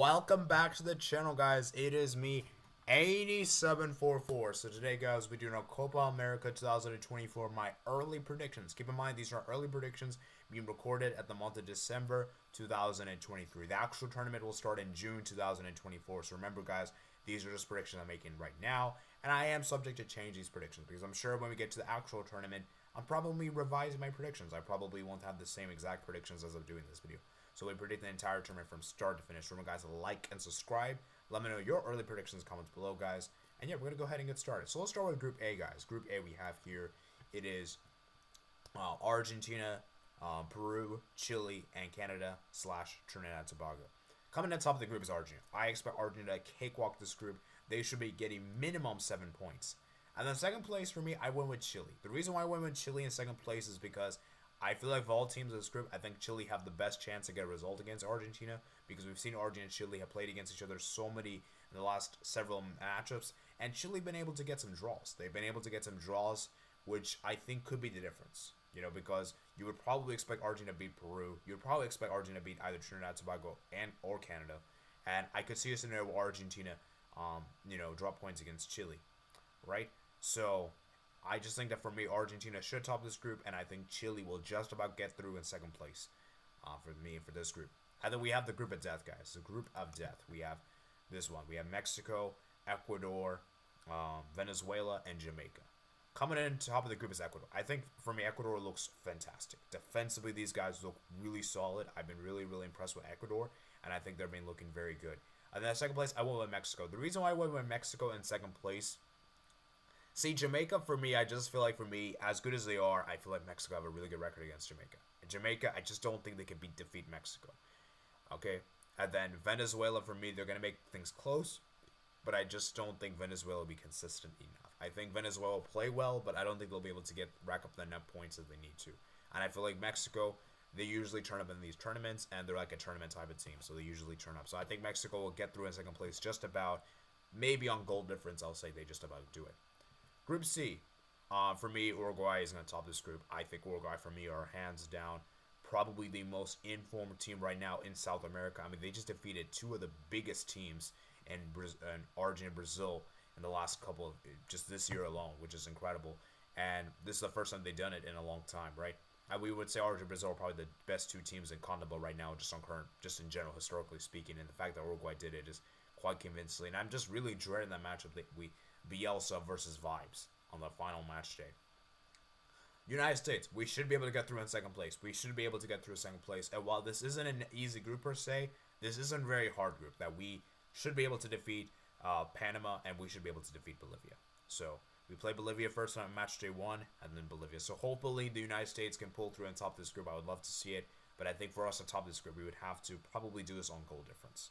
welcome back to the channel, guys. It is me, AD744. So today, guys, we're doing a Copa America 2024, my early predictions. Keep in mind, these are early predictions being recorded at the month of December 2023. The actual tournament will start in June 2024. So remember, guys, these are just predictions I'm making right now, and I am subject to change these predictions because I'm sure when we get to the actual tournament, I'm probably revising my predictions. I probably won't have the same exact predictions as I'm doing this video. So we predict the entire tournament from start to finish. Remember, guys, like and subscribe. Let me know your early predictions comments below, guys. And yeah, we're going to go ahead and get started. So let's start with Group A, guys. Group A we have here, it is uh, Argentina, uh, Peru, Chile, and Canada slash Trinidad and Tobago. Coming at top of the group is Argentina. I expect Argentina to cakewalk this group. They should be getting minimum seven points. And then second place for me, I went with Chile. The reason why I went with Chile in second place is because I feel like of all teams in this group, I think Chile have the best chance to get a result against Argentina because we've seen Argentina and Chile have played against each other so many in the last several matchups, and Chile been able to get some draws. They've been able to get some draws, which I think could be the difference. You know, because you would probably expect Argentina to beat Peru. You would probably expect Argentina to beat either Trinidad and Tobago and or Canada, and I could see a scenario where Argentina, um, you know, drop points against Chile, right? So I just think that for me, Argentina should top this group, and I think Chile will just about get through in second place uh, for me and for this group. And then we have the group of death, guys. The group of death. We have this one. We have Mexico, Ecuador, um, Venezuela, and Jamaica. Coming in top of the group is Ecuador. I think for me, Ecuador looks fantastic. Defensively, these guys look really solid. I've been really, really impressed with Ecuador, and I think they've been looking very good. And then second place, I went with Mexico. The reason why I went with Mexico in second place See, Jamaica, for me, I just feel like for me, as good as they are, I feel like Mexico have a really good record against Jamaica. And Jamaica, I just don't think they can beat defeat Mexico. Okay? And then Venezuela, for me, they're to make things close, but I just don't think Venezuela will be consistent enough. I think Venezuela will play well, but I don't think they'll be able to get rack up the net points that they need to. And I feel like Mexico, they usually turn up in these tournaments, and they're like a tournament type of team, so they usually turn up. So I think Mexico will get through in second place just about, maybe on goal difference, I'll say they just about do it. Group C, uh, for me, Uruguay is going to top this group. I think Uruguay, for me, are hands down probably the most informed team right now in South America. I mean, they just defeated two of the biggest teams in, Brazil, in Argentina Brazil in the last couple of just this year alone, which is incredible. And this is the first time they've done it in a long time, right? And we would say Argentina Brazil are probably the best two teams in CONMEBOL right now, just on current, just in general, historically speaking. And the fact that Uruguay did it is quite convincingly. And I'm just really dreading that matchup that we Bielsa versus Vibes on the final match day. United States, we should be able to get through in second place. We should be able to get through second place. And while this isn't an easy group per se, this isn't a very hard group that we should be able to defeat uh, Panama and we should be able to defeat Bolivia. So we play Bolivia first on match day one and then Bolivia. So hopefully the United States can pull through and top this group. I would love to see it. But I think for us to top this group, we would have to probably do this on goal difference.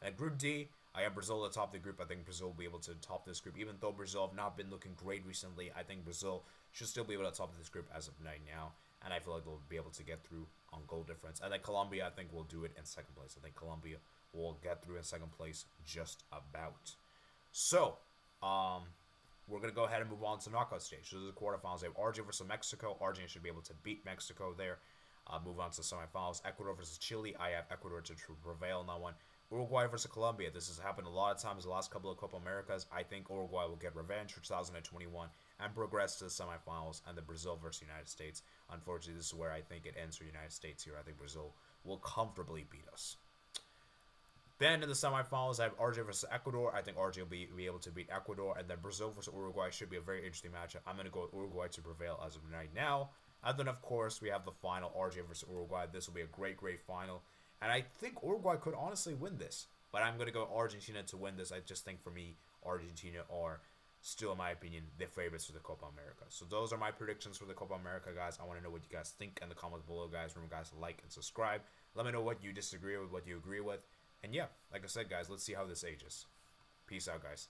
At Group D, I have Brazil at the top of the group. I think Brazil will be able to top this group. Even though Brazil have not been looking great recently, I think Brazil should still be able to top this group as of right now. And I feel like they'll be able to get through on goal difference. And then Colombia, I think, will do it in second place. I think Colombia will get through in second place just about. So, um, we're going to go ahead and move on to knockout stage. So this is the quarterfinals. They have Argentina versus Mexico. Argentina should be able to beat Mexico there. Uh, move on to semifinals. Ecuador versus Chile. I have Ecuador to prevail in that one. Uruguay versus Colombia. This has happened a lot of times the last couple of Copa Americas. I think Uruguay will get revenge for 2021 and progress to the semifinals and the Brazil versus United States. Unfortunately, this is where I think it ends for United States here. I think Brazil will comfortably beat us. Then in the semifinals, I have Argentina versus Ecuador. I think Argentina will be, be able to beat Ecuador. And then Brazil versus Uruguay should be a very interesting matchup. I'm going to go with Uruguay to prevail as of right now. And then, of course, we have the final, Argentina versus Uruguay. This will be a great, great final. And I think Uruguay could honestly win this. But I'm going to go Argentina to win this. I just think for me, Argentina are still, in my opinion, the favorites for the Copa America. So those are my predictions for the Copa America, guys. I want to know what you guys think in the comments below, guys. Remember, guys, like and subscribe. Let me know what you disagree with, what you agree with. And yeah, like I said, guys, let's see how this ages. Peace out, guys.